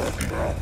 Oh, my God.